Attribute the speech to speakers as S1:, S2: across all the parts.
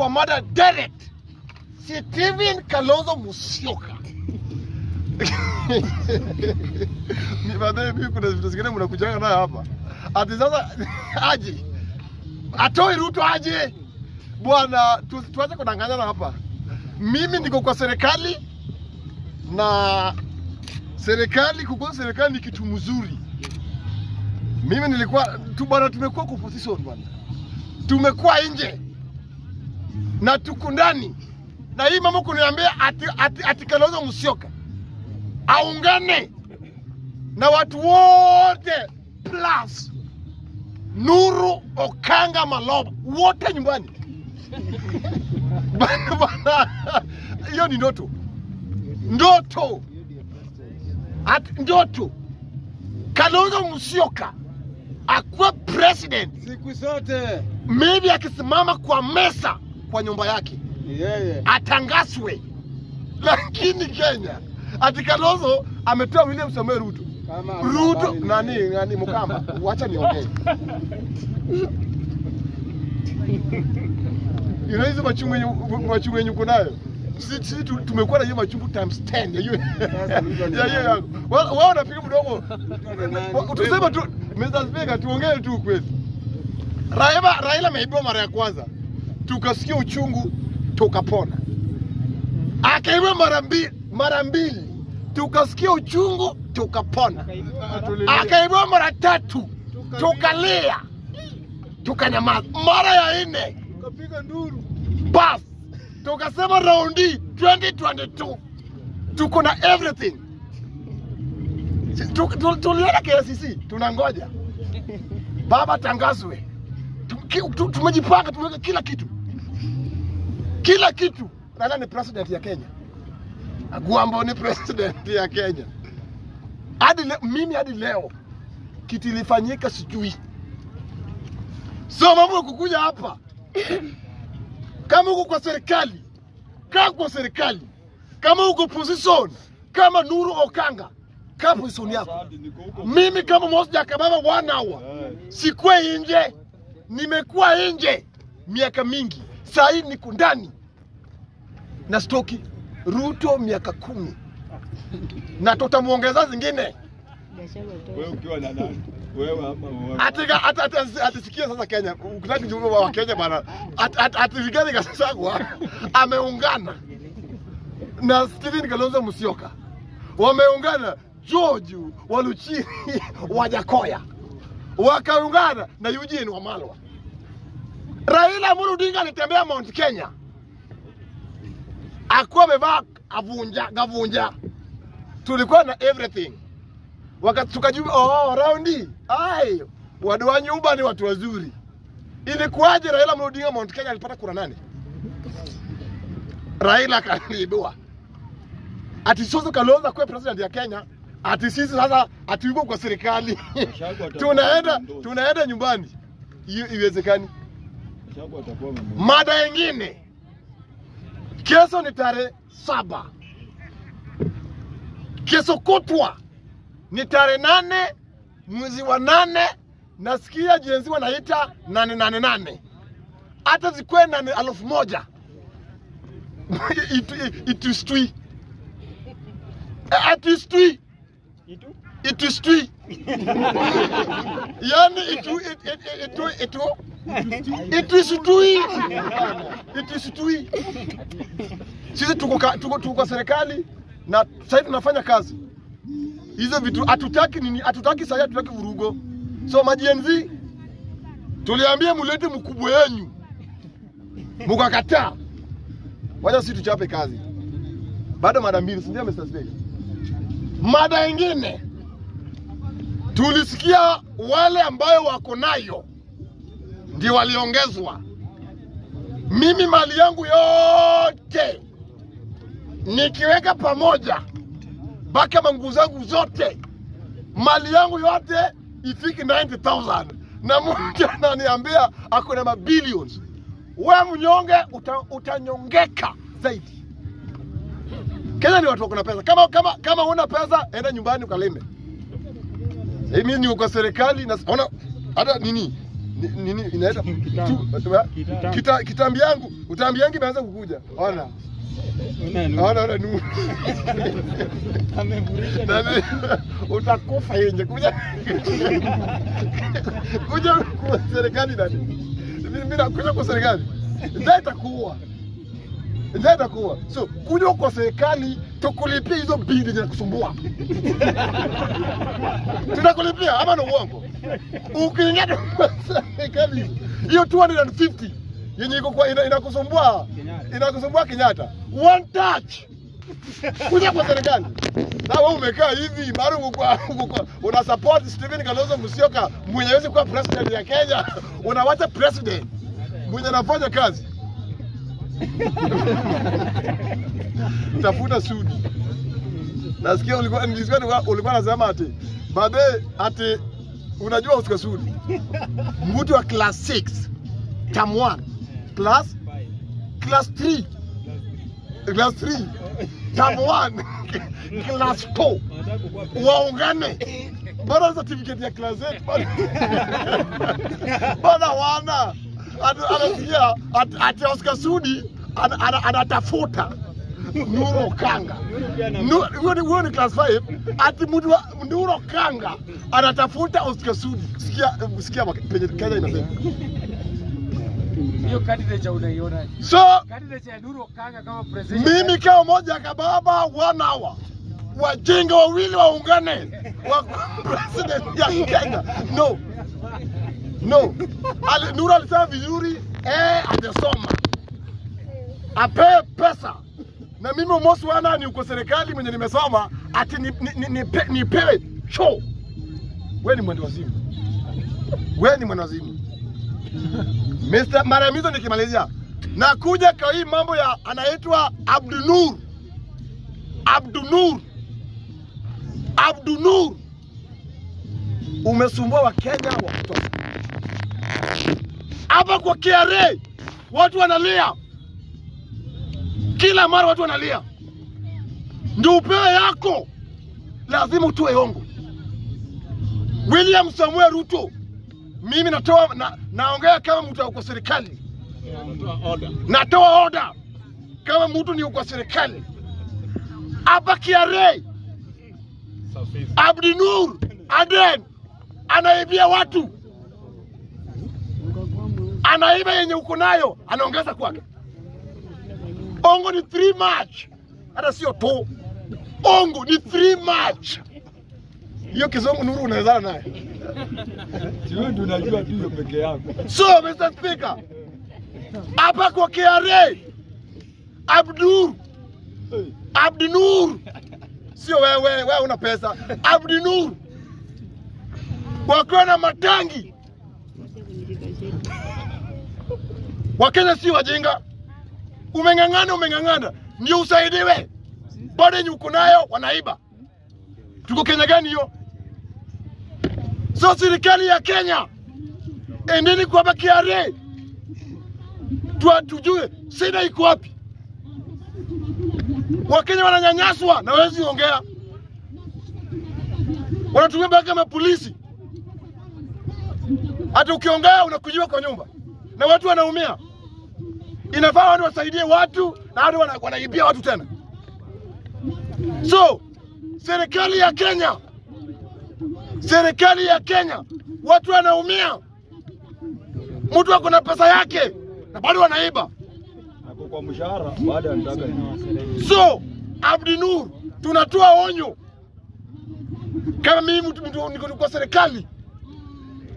S1: kwa mada direct. Steven Kalonzo Musyoka. Baadaye mimi kuna vitu zingine mnakujanga nayo hapa. Ati sasa aje. Atoe Ruto aje. Bwana tu, tuache kudanganyana hapa. Mimi niko kwa serikali na serikali kukuwa serikali ni kitu mzuri. Mimi nilikuwa tu bwana, tumekuwa kwa bwana, tumekuwa nje na tuko ndani, na hii mama kuniambia ati, ati, ati Kalonzo Musyoka aungane na watu wote. Plus Nuru Okanga Maloba. Wote nyumbani. Bana, bana, hiyo ni ndoto, ndoto. Ati ndoto. Kalonzo Musyoka akuwe president,
S2: siku zote.
S1: Maybe akisimama kwa mesa kwa nyumba yake
S2: yeye
S1: atangaswe, lakini Kenya ati Kalonzo ametoa William Samoei Ruto.
S2: kama
S1: Ruto nani nani Mukamba, wacha niongee. Ina hizo machungu yenye machungu yenye uko nayo. Sisi sisi tu- tumekuwa na hiyo machungu times 10 ya hiyo ya hiyo yako. Wao wanapiga mdomo. Tuseme tu Mr. Speaker tuongee tu kweli. Raila Raila ameibiwa mara ya kwanza. Tukasikia uchungu tukapona. Akaibiwa mara mbili mara mbili. Tukasikia uchungu tukapona. Akaibiwa mara tatu tukalia tukanyamaza. Mara ya nne
S2: tukapiga nduru.
S1: bas tukasema raundi 2022 tuko na everything Tu- tu- tulienda KCC tunangoja baba tangazwe tumejipanga tumeweka kila kitu. Kila kitu. Raila ni president ya Kenya? Agwambo ni president ya Kenya. Hadi le, mimi hadi leo kitu ilifanyika sijui. So mambo ya kukuja hapa kama uko kwa serikali kaa kwa serikali. Kama uko position kama Nuru Okanga kaa position yako. Mimi kama Moses Jakababa one hour. Sikwe nje nimekuwa nje miaka mingi saa hii niko ndani na stoki Ruto miaka kumi na tutamwongeza zingine
S2: Wewe ukiwa na nani? Wewe ama wewe?
S1: Atiga ati ati ati- atisikie sasa Kenya. Wa Kenya bana. Ati ati ati Rigathi Gachagua ameungana na Stephen Kalonzo Musyoka. Wameungana George Waluchiri Wajakoya. Wakaungana na Eugene Wamalwa. Raila Amolo Odinga alitembea Mount Kenya. Akuwa amevaa avunja gavunja. Tulikuwa na everything wakati tukajua oh, raundi ai wadu wa nyumba ni watu wazuri. Ilikuwaje Raila Amolo Odinga Mount Kenya alipata kura nane? Raila akaniibua ati Kalonzo president ya Kenya, ati sisi sasa ati yuko kwa serikali. Tunaenda tunaenda nyumbani. Hiyo iwezekani. Mada yengine, kesho ni tarehe saba, kesho kutwa ni tarehe nane mwezi wa nane. Nasikia jenzi wanaita nane nane nane, hata zikuwe nane elfu moja. Itu- itustwi atistwi itustwi yani itu itu itu itu itusitui itusitui sisi tuko, tuko, tuko kwa serikali na sasa tunafanya kazi. Hizo vitu hatutaki nini hatutaki sasa hatutaki vurugo. So majenzi tuliambia mulete mkubwa yenyu. Mukakataa. Wacha sisi tuchape kazi. Bado mada mbili sindio Mr. Speaker mada ingine tulisikia wale ambayo wako nayo ndio waliongezwa. Mimi mali yangu yote nikiweka pamoja, mpaka manguu zangu zote, mali yangu yote ifiki 90,000 na mtu ananiambia ako na mabilions. We mnyonge uta, utanyongeka zaidi. Kenya ni watu wako na pesa. Kama kama kama una pesa, enda nyumbani ukalime. Eh, Mimi niko kwa serikali na ona hata nini nini inaenda
S2: Kitambi.
S1: kita- kitambi yangu utambi yangu imeanza kukuja. Ona. Ona ona nu utakufa yenye kuja. Kuja kwa serikali nani mimi nakuja kwa serikali. Ndio itakuwa. Ndio itakuwa. So kuja kwa serikali tukulipia hizo bili zinakusumbua tunakulipia ama ni uongo? Ukiingia serikali hiyo 250 yenye iko kwa inakusumbua inakusumbua Kenyatta. One touch. Kuja kwa serikali. Na wewe umekaa hivi mara kwa kwa una support Stephen Kalonzo Musyoka mwenye hawezi kuwa president ya Kenya, unawacha president. Mwenye anafanya kazi. Tafuta Sudi. Nasikia ulikuwa nilisikia ulikuwa- unasema ati babe ati unajua Oscar Sudi mtu wa class 6 term 1 class class 3 class 3 term 1 class 4 waungane. Bora certificate ya class 8 bora wana anasikia ati- ati Oscar Sudi ana- ana- anatafuta Nuro Kanga huyo ni- huyo ni class 5 ati mtu Nuro Kanga anatafuta Oscar Sudi. Sikia sikia penye Kenya inasema.
S3: Hiyo candidate unaiona.
S1: So
S3: candidate ya Nuru Kanga kama president.
S1: mimi kama moja kababa one hour. Wajinga wawili waungane. Wa president ya Kenya. No no. Ali, Nuru alisema vizuri eh, amesoma apewe pesa. Na mimi Mosi wana ni uko serikali mwenye nimesoma ati nipewe ni, ni, ni, ni choo. We ni mwendo wazimu, we ni mwendo wazimu. Mr. Maramizo nikimalizia, nakuja kwa hii mambo ya anaitwa Abdunur, Abdunur, Abdunur, umesumbua Wakenya wa kutosha hapa kwa KRA, watu wanalia. Kila mara, watu wanalia, ndio upewe yako, lazima utoe hongo. William Samuel Ruto, mimi natoa na, naongea kama mtu uko serikali, natoa oda kama mtu ni uko serikali. Hapa KRA. Abdi Nur Aden anaibia watu, anaiba yenye uko nayo, anaongeza kwake. Ongo ni three match, hata sio tu. Ongo ni three match. Hiyo kizungu Nuru unawezana naye.
S2: Ndio unajua tu hiyo peke yako.
S1: So Mr. Speaker, hapa kwa KRA Abdur Abdinur, sio wewe, wewe una pesa. Abdinur wakiwa na matangi. Wakenya si wajinga, umeng'ang'ana, umeng'ang'ana ndio usaidiwe, bado yenye uko nayo wanaiba. Tuko Kenya gani hiyo? So serikali ya Kenya, endeni kwa KRA tu tujue shida iko wapi. Wakenya wananyanyaswa na wezi ongea, wanatumia mpaka kama polisi. Hata ukiongea unakujiwa kwa nyumba na watu wanaumia. Inafaa watu wasaidie watu na watu wanaibia watu tena. So serikali ya Kenya, serikali ya Kenya, watu wanaumia. Mtu ako na pesa yake na bado wanaiba.
S2: kwa mshahara baada anataka?
S1: So Abdi Nur, tunatoa onyo kama mimi niko kwa serikali,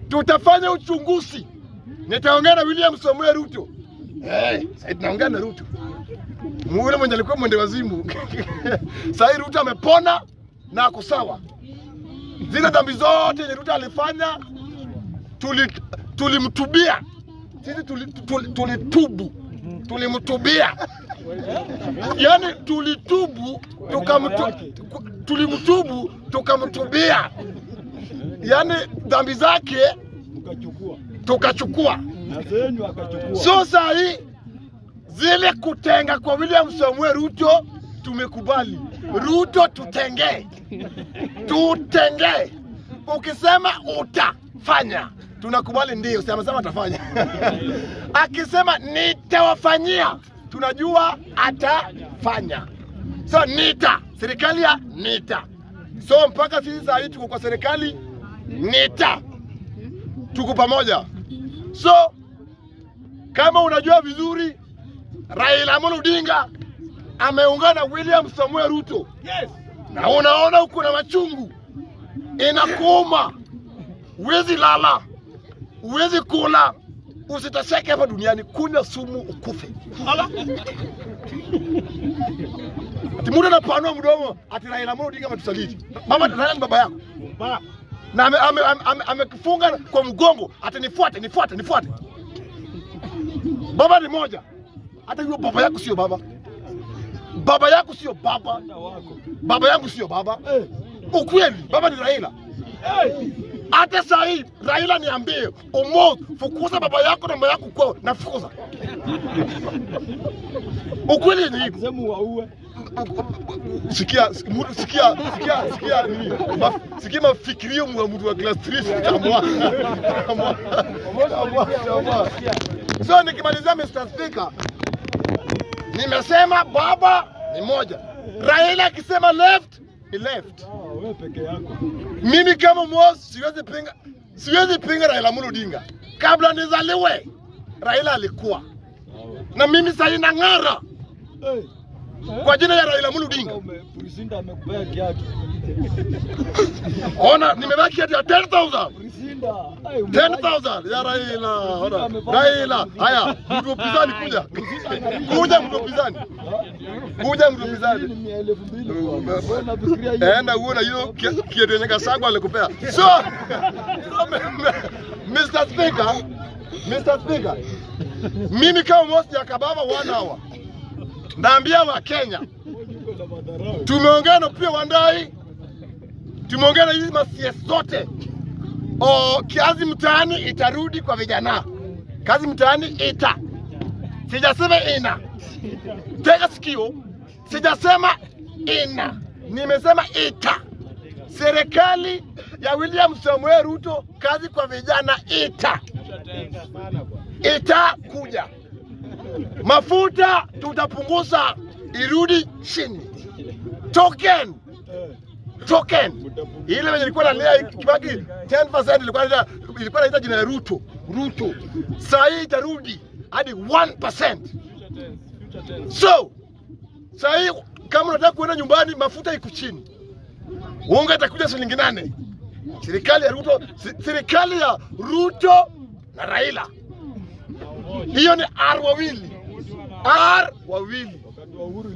S1: tutafanya uchunguzi. Nitaongea na William Samuel Ruto. Sasa tunaongea na Ruto mule mwenye alikuwa mwende wazimu. Sasa Ruto amepona na ako sawa. Zile dhambi zote yenye Ruto alifanya tuli- tulimtubia sisi tuli- tuli- tulitubu tulimtubia yani tulitubu tukamtubu tulimtubu tukamtubia, yani dhambi zake tukachukua. So saa hii zile kutenga kwa William Samuel Ruto tumekubali. Ruto tutengee, tutengee. Ukisema utafanya, tunakubali ndio, amesema atafanya. Akisema nitawafanyia, tunajua atafanya. So nita, serikali ya nita. So mpaka sisi saa hii tuko kwa serikali nita, tuko pamoja. So kama unajua vizuri, Raila Amolo Odinga ameungana na William Samuel Ruto.
S2: Yes.
S1: na unaona uko na machungu, inakuuma, huwezi lala, huwezi kula, usitasheke hapa duniani, kunywa sumu ukufe. Ati mtu anapanua mdomo ati Raila Amolo Odinga matusaliti. Mama Raila ni baba yako na amekifunga ame, ame, ame, kwa mgongo atanifuate nifuate, nifuate. Baba ni moja, hata hiyo baba yako sio baba, baba yako sio baba baba yangu sio baba. Ukweli baba ni Raila. Hata saa hii Raila niambie, umo fukuza baba yako na mama yako kwao, nafukuza. Ukweli ni. Sikia, sikia, sikia, sikia, nini? Ma, sikia mafikirio mwa mtu wa class 3 tamwa. Tamwa. Tamwa, tamwa. So nikimalizia Mr. Speaker, nimesema baba ni moja. Raila akisema left ni left.
S2: Ah.
S1: Mimi kama Mos siwezi pinga, siwezi pinga Raila Amolo Odinga. Kabla nizaliwe Raila alikuwa na mimi sasa nang'ara
S2: ng'ara
S1: kwa jina ya Raila Amolo Odinga. Ona, nimevaa kiatu. Ya 10,000
S2: Prisinda.
S1: 10,000 ya Raila. Ona, Raila. Haya, mtu wa upinzani kuja. Kuja mtu wa upinzani. Kuja mtu wa upinzani. Enda uone hiyo kiatu yenye Kasagwa alikupea. So, Mr. Speaker, Mr. Speaker, mimi kama mosi ya Kababa one naambia wa Kenya.
S2: Uko
S1: tumeongea na pia Wandai, tumeongea na hizi masies zote. O, kazi mtaani itarudi kwa vijana, kazi mtaani ita, sijasema ina. Tega sikio, sijasema ina, nimesema ita. Serikali ya William Samuel Ruto, kazi kwa vijana ita, itakuja. Mafuta tutapunguza irudi chini. Token token ile yenye ilikuwa nalia Kibaki 10% ilikuwa naita ilikuwa inaita jina ya Ruto Ruto, saa hii itarudi hadi 1%. So saa hii kama unataka kuenda nyumbani, mafuta iko chini, unga itakuja shilingi nane. Serikali ya Ruto, serikali ya Ruto na Raila, hiyo ni R wawili, R wawili.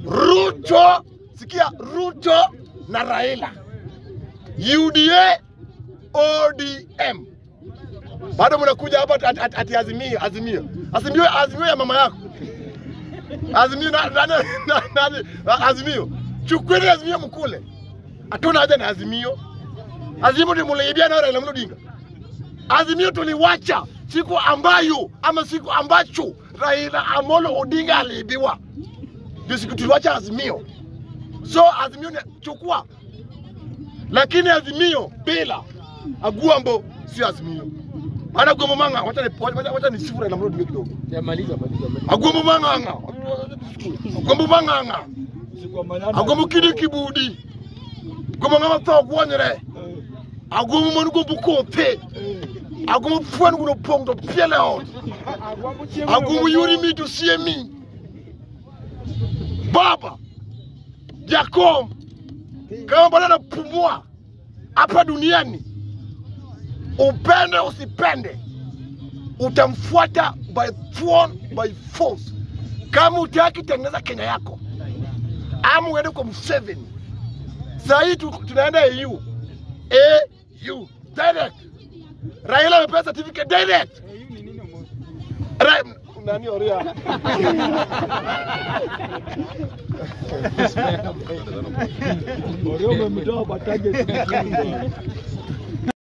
S1: Ruto, sikia, Ruto na Raila, UDA, ODM. Bado mnakuja hapa ati- ati ati azimio, azimio, azimio, azimio ya mama yako, azimio na, na, na, na, na, azimio. Chukueni azimio mkule, hatuna haja na azimio. Azimio ndio muliibia nayo Raila Odinga. Azimio tuliwacha siku ambayo ama siku ambacho Raila Amolo Odinga aliibiwa ndio siku tuliwacha Azimio. So Azimio ni chukua, lakini Azimio bila Aguambo sio Azimio. Ana Aguambo manga, wacha ni wacha, wacha ni sifuri na mrudi kidogo.
S3: Ya maliza maliza maliza.
S1: Aguambo manga anga. Aguambo manga anga. Aguambo kidi kibudi. Aguambo ngama to gwonyre.
S2: Eh.
S1: Aguambo mon go buko pe.
S2: Eh.
S1: Aguambo fwan go pong do piele on. Aguambo yuri mi to see me Baba Jacob kama bado anapumua hapa duniani, upende usipende, utamfuata by phone, by force. Kama utaki tengeneza Kenya yako, ama uende kwa Museveni. Hii tunaenda EU, EU direct. Raila amepewa certificate direct. Ra nani oria?
S2: Oria umemtoa kwa target.